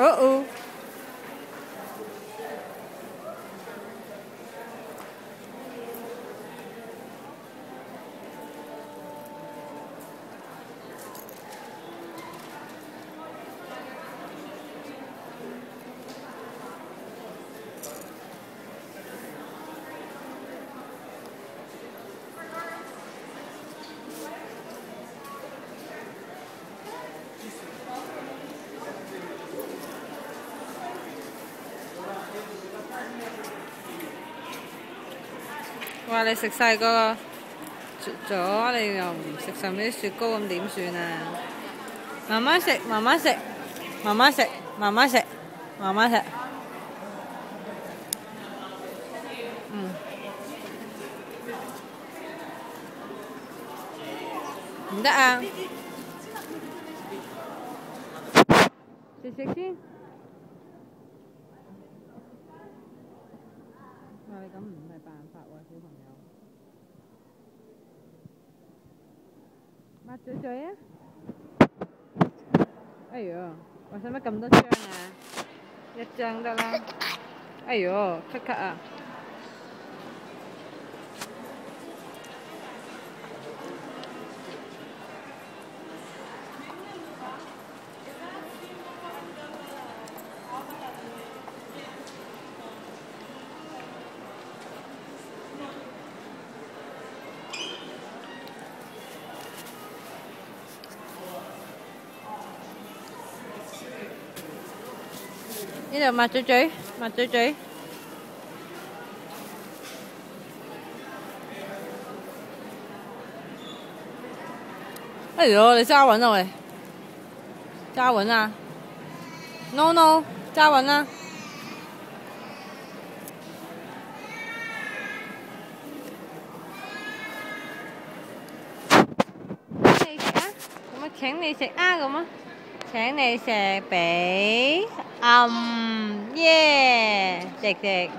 Uh oh. 哇！你食晒個咗，你又唔食上面啲雪糕咁點算啊？慢慢食，慢慢食，慢慢食，慢慢食，慢慢食。嗯。唔得啊！食食先。哇！你咁唔係辦法喎，小朋友。抹嘴嘴啊！哎呦，我使乜咁多張啊？一張得啦。哎呦，咳咳啊！呢度抹嘴嘴，抹嘴嘴。哎呦，你揸穩啊喂！揸穩啊！No no，揸穩啊！你食啊！咁啊，請你食啊咁啊！請你食俾，嗯耶，食食。